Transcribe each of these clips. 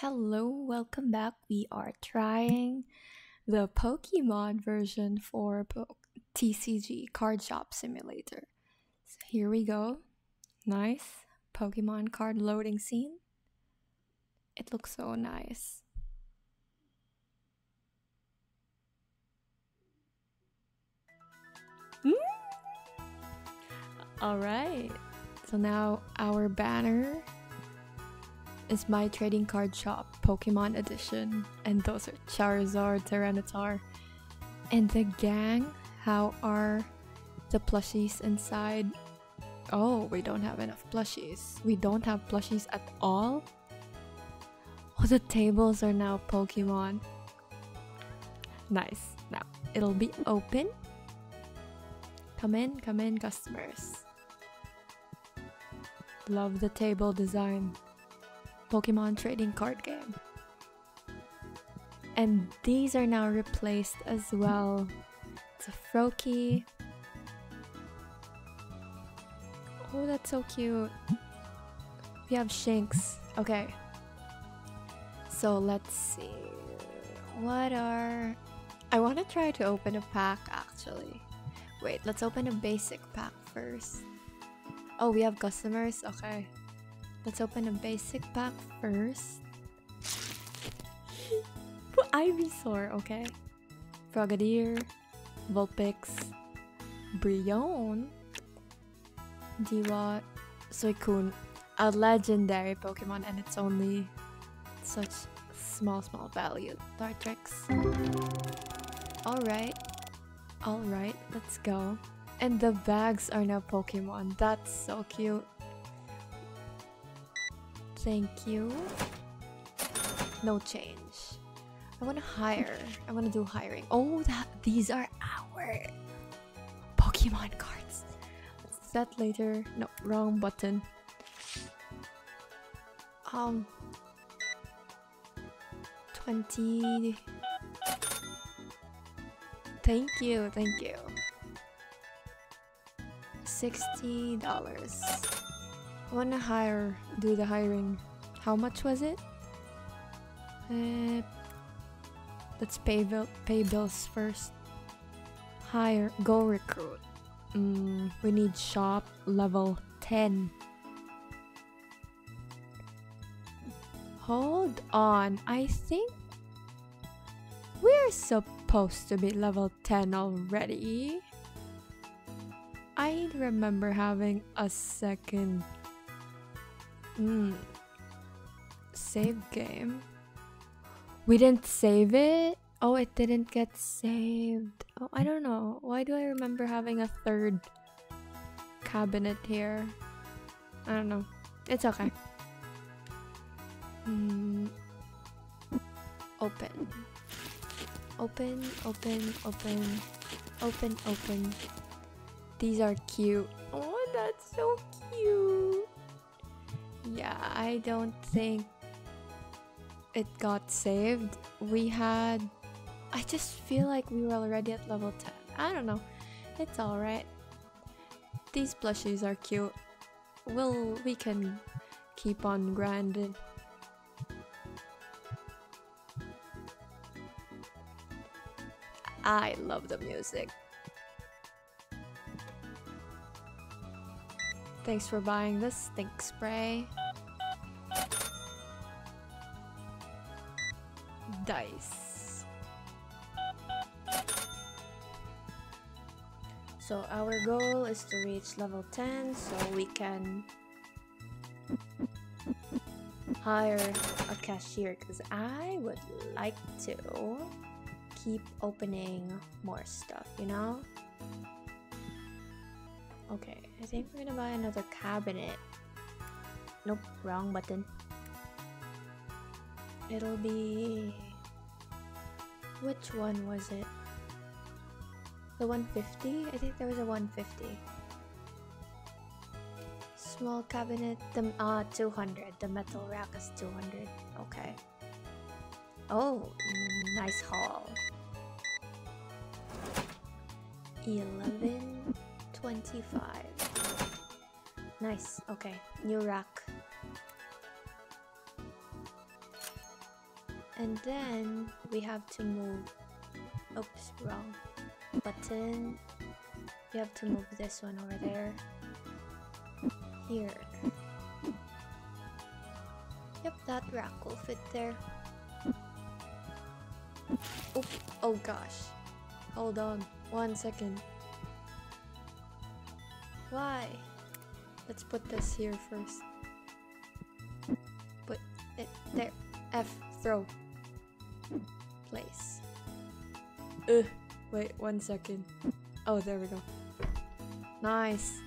Hello, welcome back. We are trying the Pokemon version for po- TCG Card Shop Simulator. So here we go. Nice Pokemon card loading scene. It looks so nice. Mm. All right. So now our banner is my trading card shop Pokemon edition, and those are Charizard, Tyranitar, and the gang. How are the plushies inside? Oh, we don't have enough plushies. We don't have plushies at all. Oh, the tables are now Pokemon. Nice. Now it'll be open. Come in, come in, customers. Love the table design. Pokemon trading card game. And these are now replaced as well. It's a Froakie. Oh, that's so cute. We have Shinx. Okay. So let's see. What are. I want to try to open a pack actually. Wait, let's open a basic pack first. Oh, we have customers? Okay. Let's open a basic pack first. Ivysaur, okay. Frogadier, Vulpix, Brionne, Dewott, Suicune, a legendary Pokemon, and it's only such small, small value. Dartrix. Alright. Alright, let's go. And the bags are now Pokemon. That's so cute. Thank you. No change. I want to hire. I want to do hiring. Oh, that these are our Pokemon cards. Set later. No, wrong button. Um, twenty. Thank you. Thank you. Sixty dollars. To hire. Do the hiring. How much was it? Uh, let's pay pay bills first. Hire. Go recruit. Mm, we need shop level ten. Hold on. I think we're supposed to be level 10 already. I remember having a second mm, save game. We didn't save it? Oh, it didn't get saved. Oh, I don't know. Why do I remember having a third cabinet here? I don't know. It's okay. Mm, open. Open, open, open, open, open. These are cute. I don't think it got saved. We had. I just feel like we were already at level 10. I don't know. It's alright. These plushies are cute. We'll. We can keep on grinding. I love the music. Thanks for buying this stink spray. Dice. So our goal is to reach level 10 so we can hire a cashier because I would like to keep opening more stuff, you know? Okay, I think we're gonna buy another cabinet. Nope, wrong button. It'll be. Which one was it? The 150? I think there was a 150. Small cabinet, the uh 200. The metal rack is 200. Okay. Oh, nice haul. 1125. nice okay new rack And then we have to move. Oops, wrong button. We have to move this one over there. Here. Yep, that rack will fit there. Oh, oh gosh. Hold on. One second. Why? Let's put this here first. Put it there. F, throw. Place. Ugh. Wait, one second. Oh, there we go. Nice.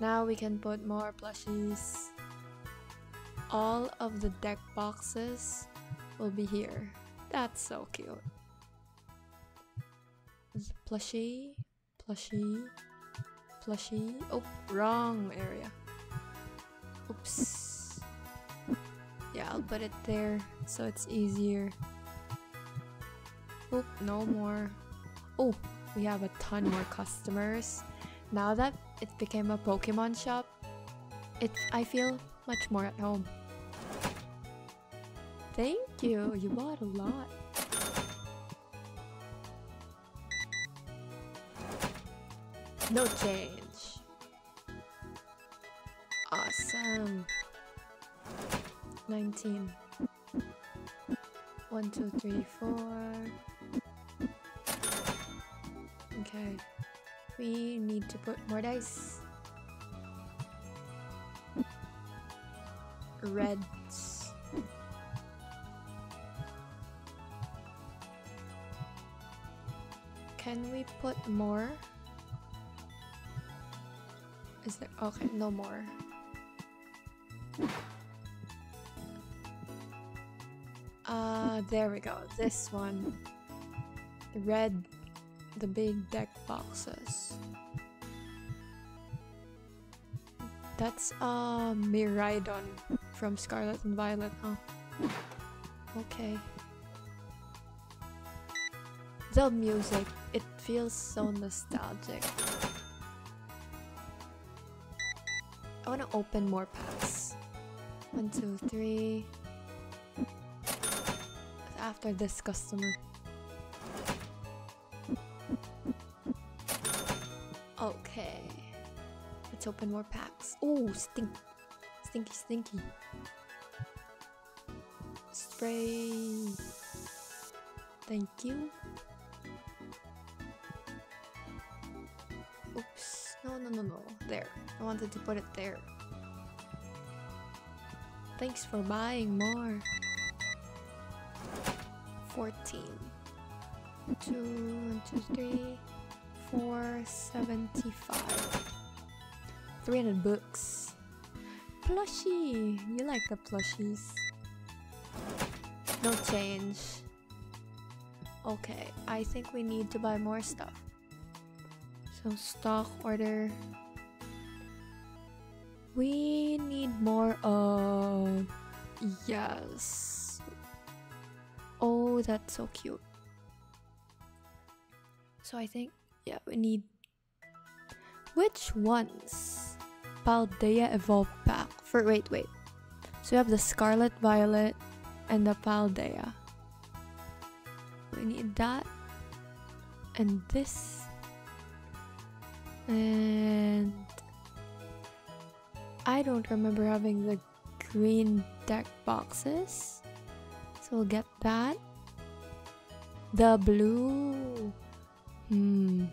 Now we can put more plushies. All of the deck boxes will be here. That's so cute. Plushie, plushie, plushie. Oh, wrong area. Oops. Yeah, I'll put it there so it's easier. Oh, no more. Oh, we have a ton more customers. Now that it became a Pokemon shop, it I feel much more at home. Thank you, you bought a lot. No change. Awesome. 19. 1, 2, 3, 4. Okay. We need to put more dice. Reds. Can we put more? Is there okay, no more. Uh there we go. This one. The red the big deck boxes. That's uh Miraidon from Scarlet and Violet, huh? Okay. The music, it feels so nostalgic. I wanna open more packs. One, two, three. After this customer. Okay. Let's open more packs. Oh, stink. Stinky, stinky. Spray. Thank you. Oops. No, no, no, no. There. I wanted to put it there. Thanks for buying more. 14. Two, one, two, three. 475 300 books. Plushie you like the plushies. No change. Okay i think we need to buy more stuff. So stock order. We need more of yes. Oh that's so cute so i think yeah, we need. Which ones? Paldea Evolved Pack. For wait, wait. So we have the Scarlet Violet and the Paldea. We need that. And this. And I don't remember having the green deck boxes. So we'll get that. The blue. Hmm.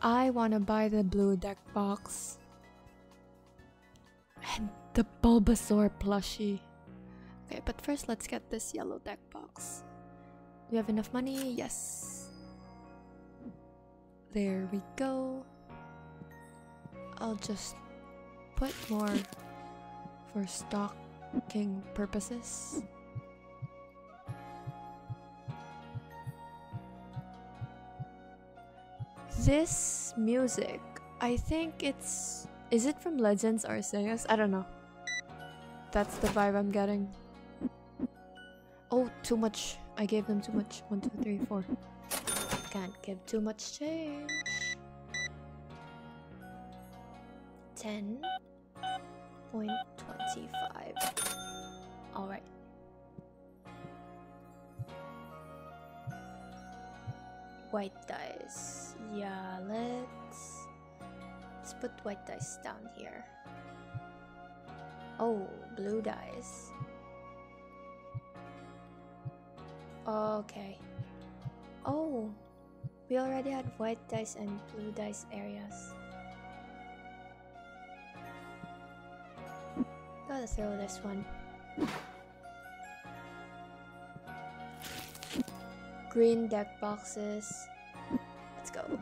I wanna buy the blue deck box. And the Bulbasaur plushie. Okay, but first let's get this yellow deck box. Do we have enough money? Yes. There we go. I'll just put more for stocking purposes. This music, I think it's... Is it from Legends Arceus? I don't know. That's the vibe I'm getting. Oh, too much. I gave them too much. One, two, three, four. Can't give too much change. Ten point twenty-five. Alright. White dice. Yeah, let's let's put white dice down here. Oh, blue dice. Okay. Oh, we already had white dice and blue dice areas. Gotta throw this one. Green deck boxes. Go.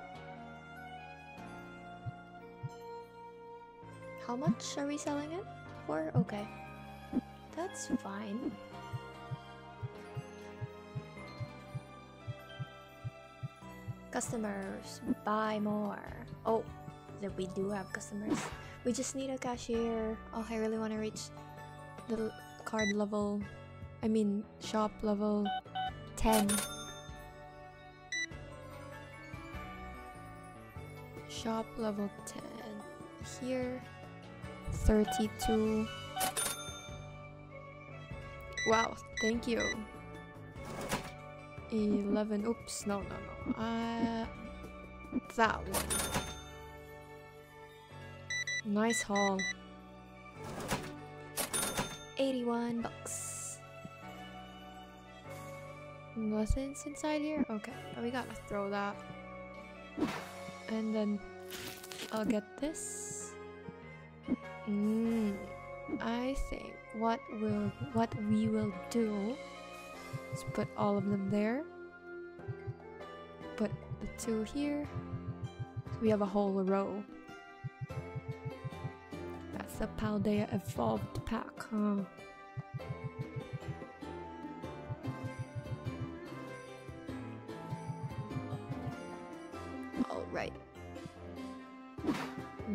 How much are we selling it for? Okay. That's fine. Customers, buy more. Oh, that we do have customers. We just need a cashier. Oh, I really want to reach the card level. I mean, shop level 10. Shop level 10. Here, 32. Wow, thank you. 11. Oops, no, no, no. Uh, that one. Nice haul. 81 bucks. Nothing's inside here? Okay, we gotta throw that. And then I'll get this. Mm, I think what will what we will do is put all of them there. Put the two here. So we have a whole row. That's the Paldea evolved pack, huh?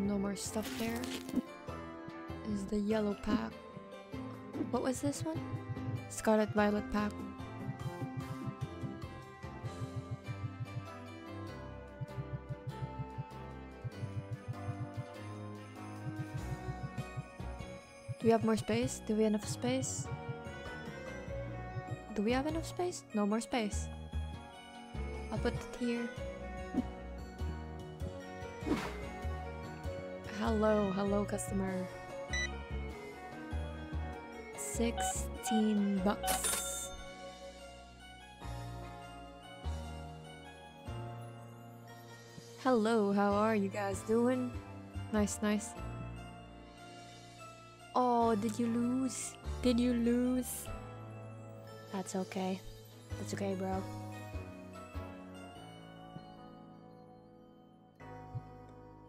No more stuff there. Is the yellow pack. What was this one? Scarlet Violet pack. Do we have more space? Do we have enough space? Do we have enough space? No more space. I'll put it here. Hello, hello customer. 16 bucks. Hello, how are you guys doing? Nice, nice. Oh, did you lose? Did you lose? That's okay. That's okay, bro.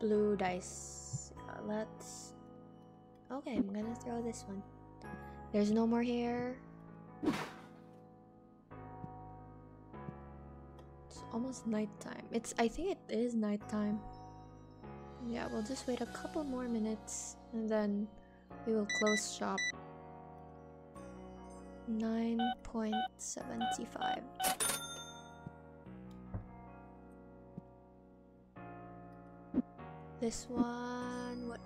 Blue dice. Let's. Okay, I'm gonna throw this one. There's no more here. It's almost nighttime. It's. I think it is nighttime. Yeah, we'll just wait a couple more minutes and then we will close shop. 9.75. This one,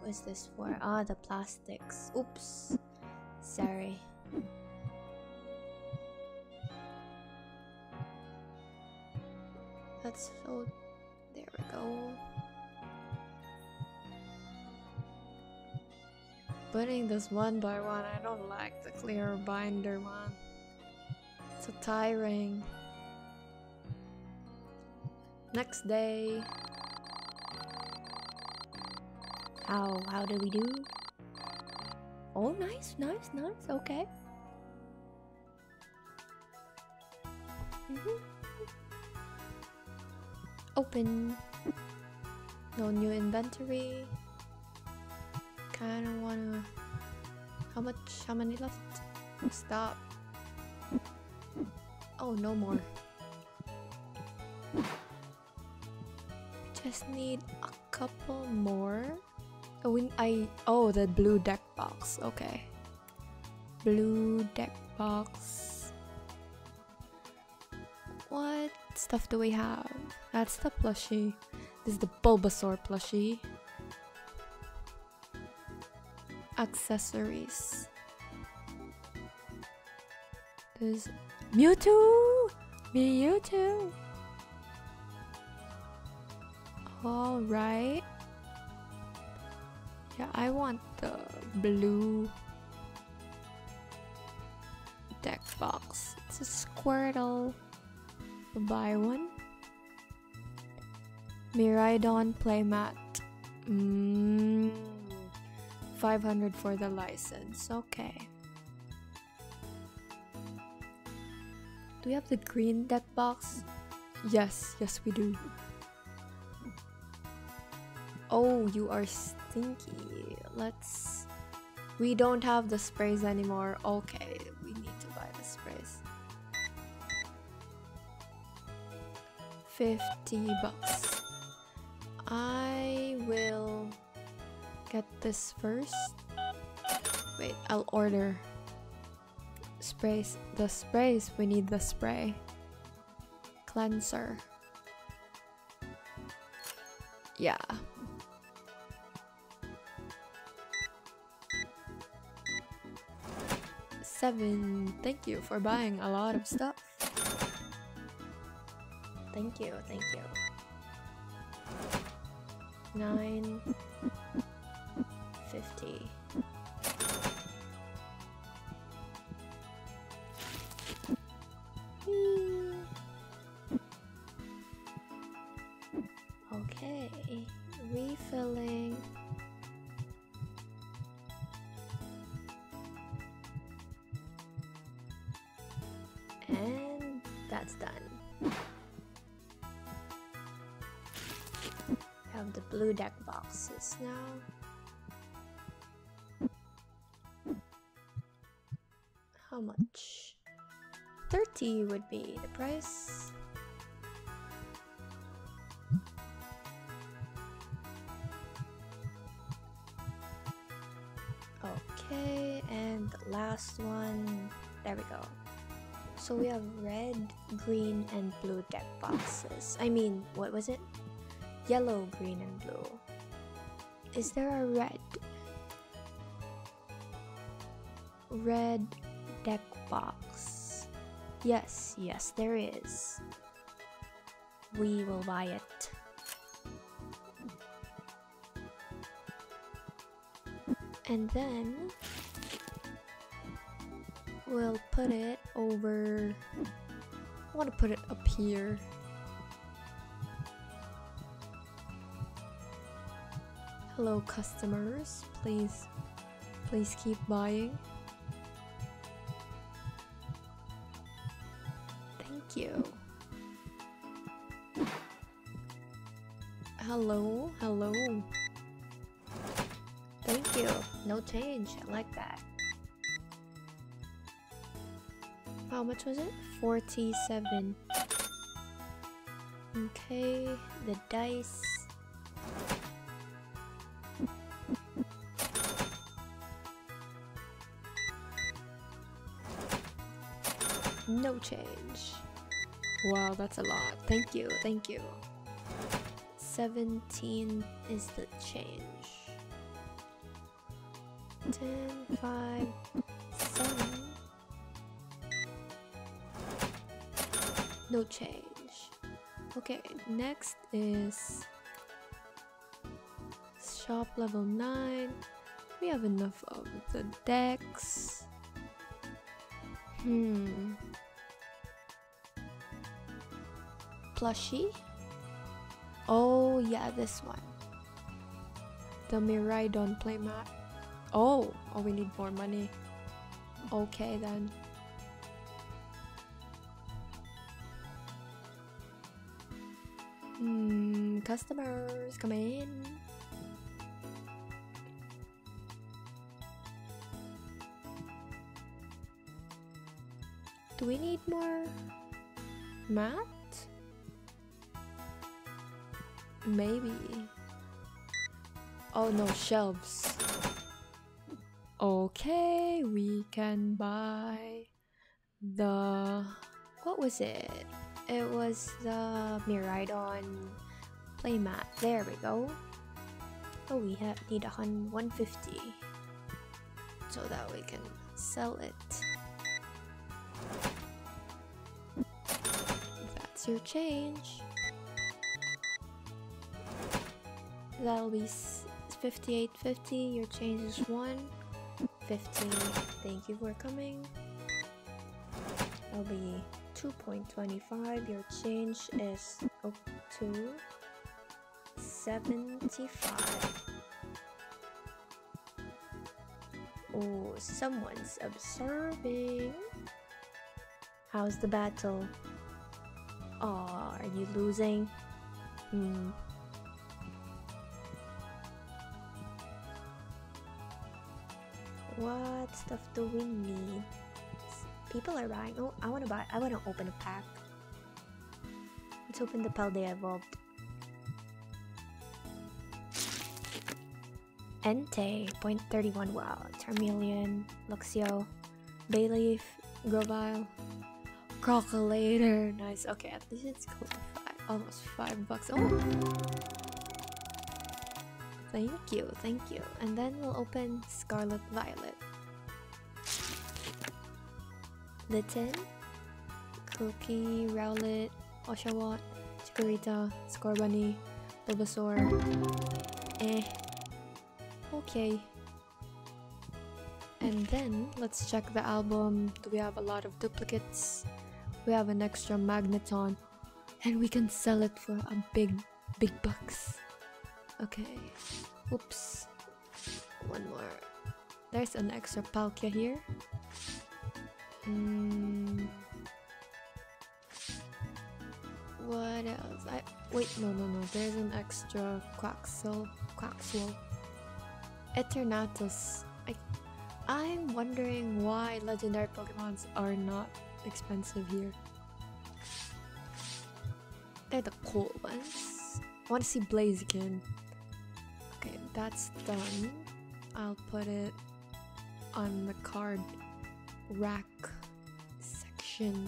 what was this for? Ah, the plastics. Oops. Sorry. That's so. There we go. Putting this one by one, I don't like the clear binder one. It's a tiring. Next day. How how do we do? Oh nice, nice, nice, okay. Mm -hmm. Open. No new inventory. Kinda wanna how much how many left? Stop. Oh no more. Just need a couple more. Oh, we, I oh the blue deck box. Okay. Blue deck box. What stuff do we have? That's the plushie. This is the Bulbasaur plushie. Accessories. There's Mewtwo! Mewtwo! All right. Yeah, I want the blue deck box. It's a Squirtle. Buy one. Miraidon playmat. Mm, 500 for the license. Okay. Do we have the green deck box? Yes, yes we do. Oh, you are stinky. Let's... We don't have the sprays anymore. Okay, we need to buy the sprays. 50 bucks. I will get this first. Wait, I'll order sprays. The sprays, we need the spray. Cleanser. Yeah. Seven. Thank you for buying a lot of stuff. Thank you, thank you. Nine. Boxes now. How much? 30 would be the price. Okay, and the last one. There we go. So we have red, green, and blue deck boxes. I mean, what was it? Yellow, green, and blue. Is there a red? Red deck box. Yes, yes, there is. We will buy it. And then we'll put it over. I want to put it up here. Hello, customers. Please, please keep buying. Thank you. Hello, hello. Thank you. No change. I like that. How much was it? 47. Okay, the dice. Change. Wow, that's a lot. Thank you, thank you. 17 is the change. 10, 5, 7. No change. Okay, next is shop level 9. We have enough of the decks. Hmm. Plushie? Oh, yeah, this one. The Miraidon playmat. Oh, oh, we need more money. Okay, then. Hmm, customers, come in. Do we need more mat? Maybe. Oh no, shelves. Okay, we can buy the. What was it? It was the Miraidon playmat. There we go. Oh, we have need a hun 150 so that we can sell it. That's your change. That'll be 58.50. Your change is 1. 50. Thank you for coming. That'll be 2.25. Your change is up to 75. Oh, someone's observing. How's the battle? Are you losing? Hmm. What stuff do we need? People are buying. Oh, I wanna buy. I wanna open a pack. Let's open the Paldea Evolved. Entei, 0.31. Wow. Charmeleon, Luxio, Bayleef, Grovyle, Crocalor. Nice. Okay, at least it's to five. Almost five bucks. Oh. Thank you, thank you. And then we'll open Scarlet Violet. Litten, Cookie, Rowlet, Oshawott, Chikorita, Scorbunny, Bulbasaur. Eh. Okay. And then let's check the album. Do we have a lot of duplicates? We have an extra magneton and we can sell it for a big, big bucks. Okay. Oops. One more. There's an extra Palkia here. Hmm. What else? I wait. No, no, no. There's an extra Quaxel. Quaxwell. Eternatus. I, I'm wondering why legendary Pokemons are not expensive here. They're the cool ones. I want to see Blaziken. Okay, that's done. I'll put it on the card rack section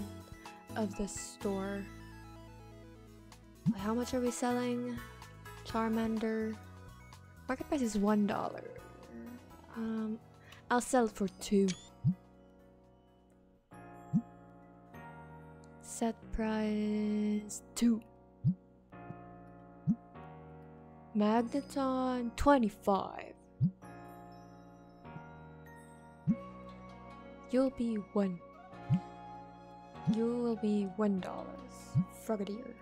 of the store. How much are we selling? Charmander. Market price is one dollar. Um, I'll sell it for two. Set price two. Magneton 25. You'll be one. You will be one dollars. Frogadier.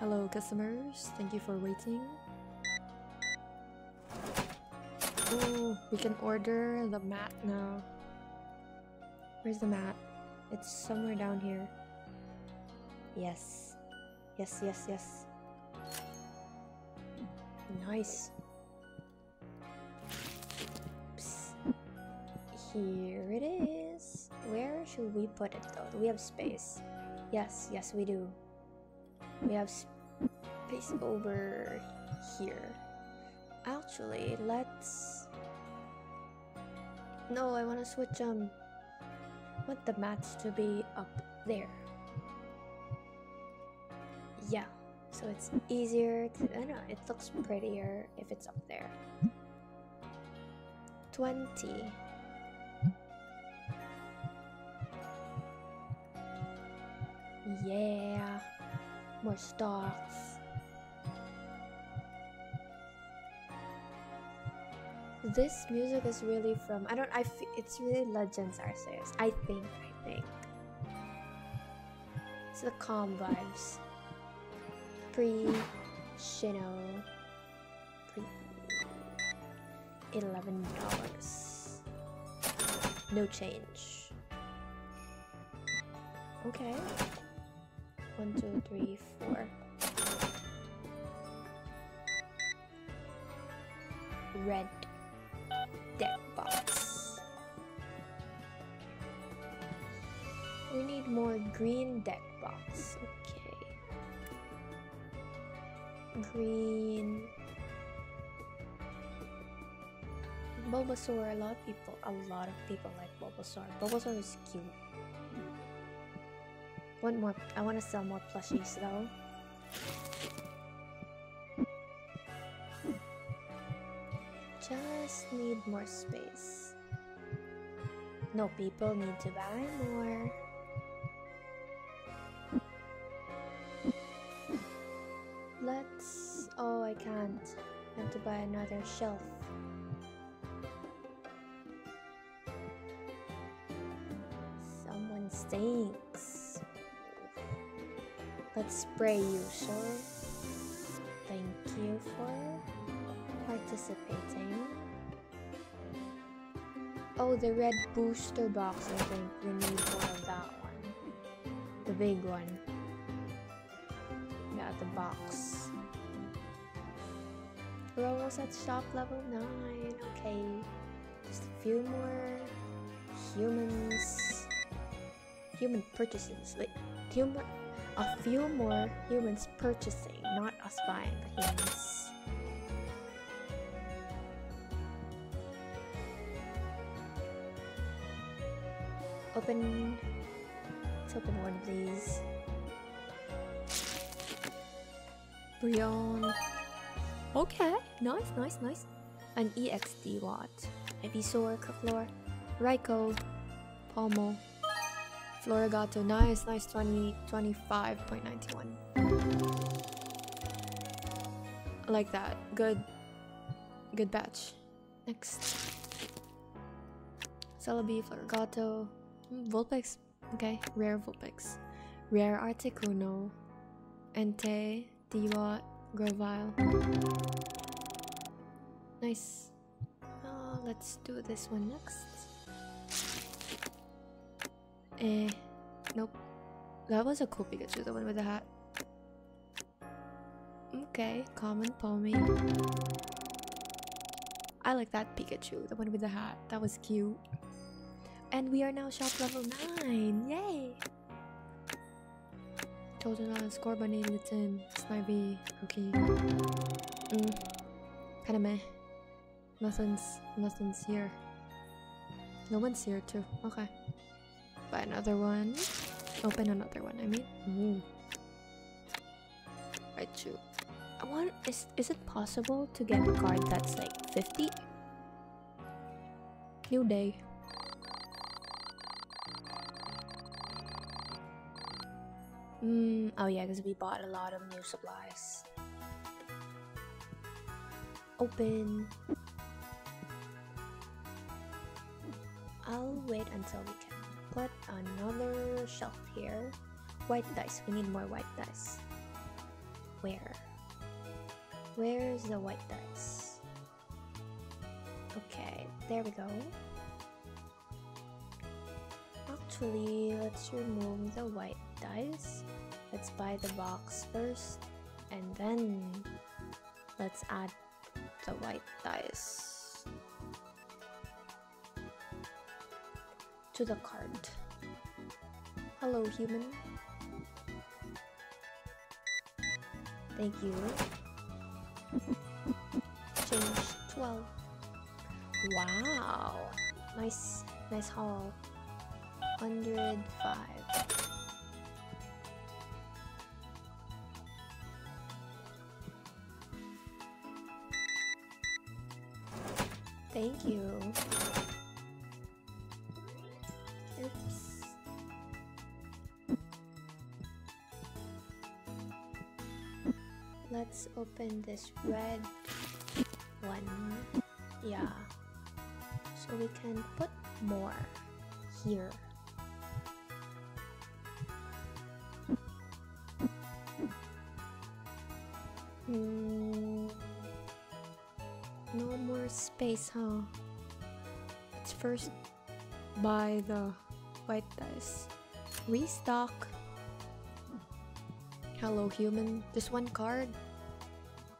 Hello customers, thank you for waiting. Oh, we can order the mat now. Where's the mat? It's somewhere down here. Yes. Yes, yes, yes. Nice. Here it is. Where should we put it though? Do we have space? Yes, yes we do. We have space over here. Actually, let's... No, I want to switch um... Want the mats to be up there. Yeah, so it's easier to... I don't know, it looks prettier if it's up there. 20. Yeah, more stocks. This music is really from I don't I f- it's really Legends Arceus. I think I think it's the calm vibes. Pre Shino pre eleven dollars. No change. Okay. One, two, three, four. Red deck box. We need more green deck box. Okay. Green. Bulbasaur, a lot of people, a lot of people like Bulbasaur. Bulbasaur is cute. One more, I want to sell more plushies though. Just need more space. No people need to buy more. Let's. Oh, I can't. have to buy another shelf. Someone stinks. Let's spray you, sir. Thank you for participating. Oh, the red booster box, I think we need one of that one. The big one. Yeah, the box. We're almost at shop level 9. Okay. Just a few more humans. Human purchases. Wait, human. A few more humans purchasing, not us buying the humans. Open. Let's open one of these. Brionne. Okay, nice, nice, nice. An EX Dewott. Ivysaur, Caflor, Raikou, Pommel, Floragato. Nice, nice 20, 25.91. I like that. Good. Good batch. Next. Celebi, Floragato, mm, Vulpix. Okay, rare Vulpix. Rare Articuno, Entei, Dewott, Grovyle. Nice. Uh, let's do this one next. Eh, nope. That was a cool Pikachu, the one with the hat. Okay, common Pawmi. I like that Pikachu, the one with the hat. That was cute. And we are now shop level 9. Yay! Total not score by name 10. Snivy, okay. Mm. Kinda meh. Nothing's nothing's here. No one's here too. Okay. Buy another one. Open another one, I mean. Ooh. Raichu. I want is is it possible to get a card that's like 50? New day. Mm, oh yeah, because we bought a lot of new supplies. Open. I'll wait until we can put another shelf here. White dice. We need more white dice. Where? Where's the white dice? Okay, there we go. Actually, let's remove the white dice. Let's buy the box first, and then let's add the white dice to the card. Hello, human. Thank you. Change 12. Wow. Nice, nice haul. 105. Thank you. Let's open this red one. Yeah. So we can put more here. Hmm. No more space, huh? Let's first buy the white dice. Restock. Hello, human. Just one card?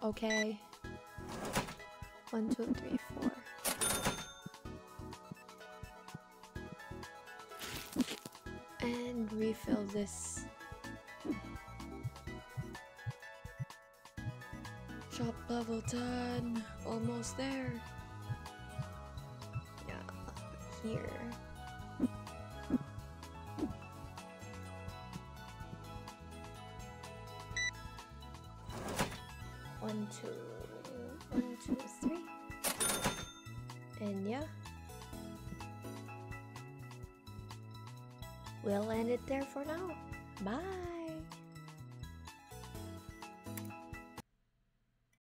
Okay. One, two, three, four. And refill this. Shop level 10. Almost there. Yeah, here. For now. Bye.